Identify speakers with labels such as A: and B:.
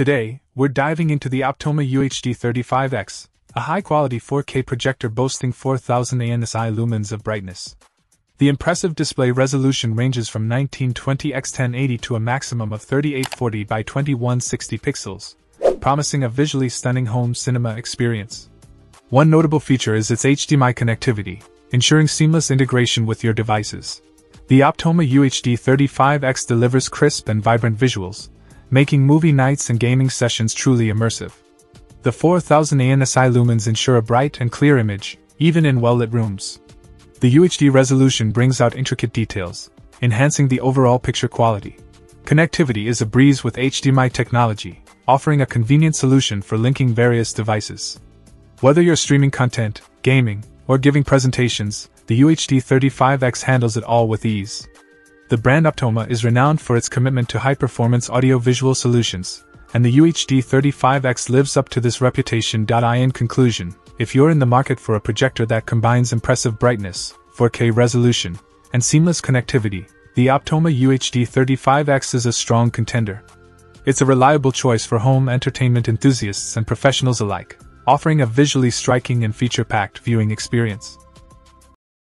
A: Today, we're diving into the Optoma UHD 35X, a high quality 4K projector boasting 4000 ANSI lumens of brightness. The impressive display resolution ranges from 1920 x 1080 to a maximum of 3840 by 2160 pixels, promising a visually stunning home cinema experience. One notable feature is its HDMI connectivity, ensuring seamless integration with your devices. The Optoma UHD 35X delivers crisp and vibrant visuals, making movie nights and gaming sessions truly immersive. The 4000 ANSI lumens ensure a bright and clear image, even in well lit rooms. The UHD resolution brings out intricate details, enhancing the overall picture quality. Connectivity is a breeze with HDMI technology, offering a convenient solution for linking various devices. Whether you're streaming content, gaming, or giving presentations, the UHD 35X handles it all with ease. The brand Optoma is renowned for its commitment to high performance audio-visual solutions, and the UHD 35X lives up to this reputation. In conclusion, if you're in the market for a projector that combines impressive brightness, 4K resolution, and seamless connectivity, the Optoma UHD 35X is a strong contender. It's a reliable choice for home entertainment enthusiasts and professionals alike, offering a visually striking and feature packed viewing experience.